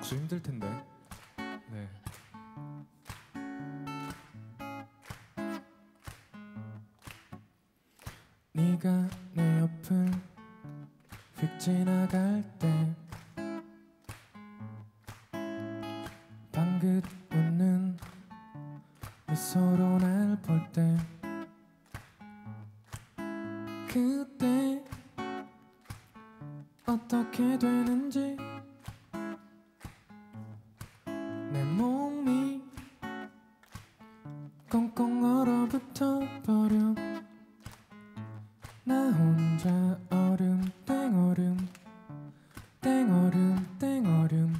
박수 힘들 텐데. 네. 네가 내 옆을 휙 지나갈 때 방긋 웃는 미소로 날 볼 때 그때 어떻게 되는지 얼어붙어 버려. 나 혼자 얼음 땡얼음 땡얼음 땡얼음.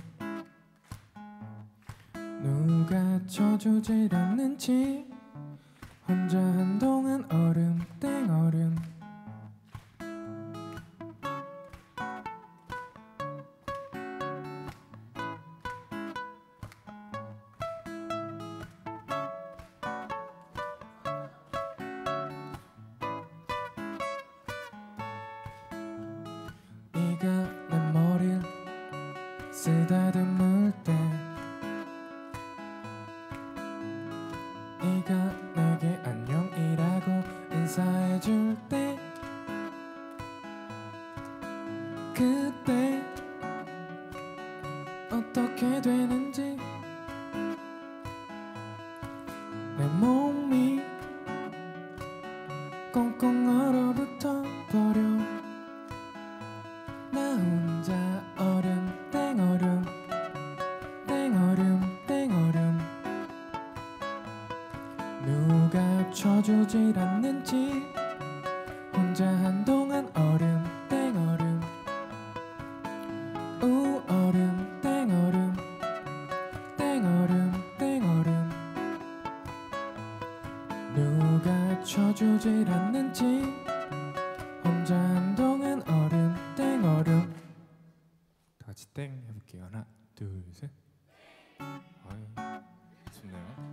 누가 쳐주질 않는지 혼자 한동안 얼음 쓰다듬을 때 네가 내게 안녕이라고 인사해줄 때 그때 어떻게 되는지 내 몸이 꽁꽁 얼어붙어 버려. 나 누가 쳐주질 않는지. 혼자 한동안 얼음 땡 얼음. 우 얼음 땡 얼음. 땡 얼음 땡 얼음. 누가 쳐주질 않는지. 혼자 한동안 얼음 땡 얼음. 다 같이 땡 해볼게요. 하나 둘셋. 좋네요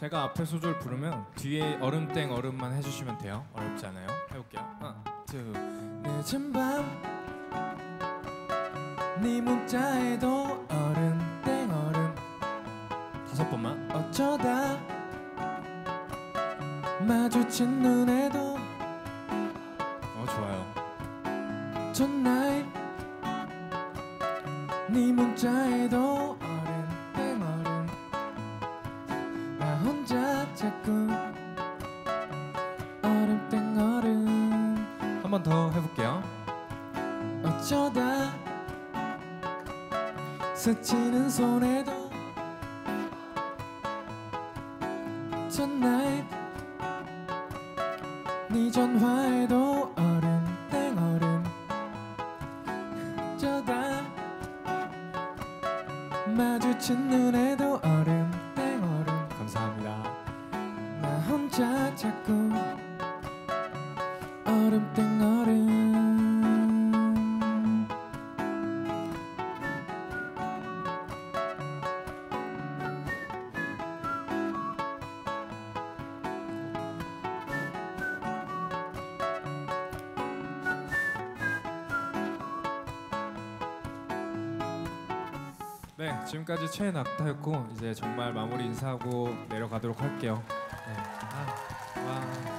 제가 앞에 소절 부르면 뒤에 얼음땡 얼음만 해주시면 돼요. 어렵지 않아요? 해볼게요. 하나 둘 늦은 밤네 문자에도 얼음땡 얼음. 다섯 번만. 어쩌다 마주친 눈에도. 어 좋아요. 전날 네 문자에도 자 자꾸 얼음 땡 얼음. 한 번 더 해볼게요. 어쩌다 스치는 손에도 전날 네 전화에도 얼음 땡 얼음. 어쩌다 마주친 눈에도 얼음 혼자 자꾸 얼음 땡 얼음 네, 지금까지 최낙타였고 이제 정말 마무리 인사하고 내려가도록 할게요. 네. 아, 와.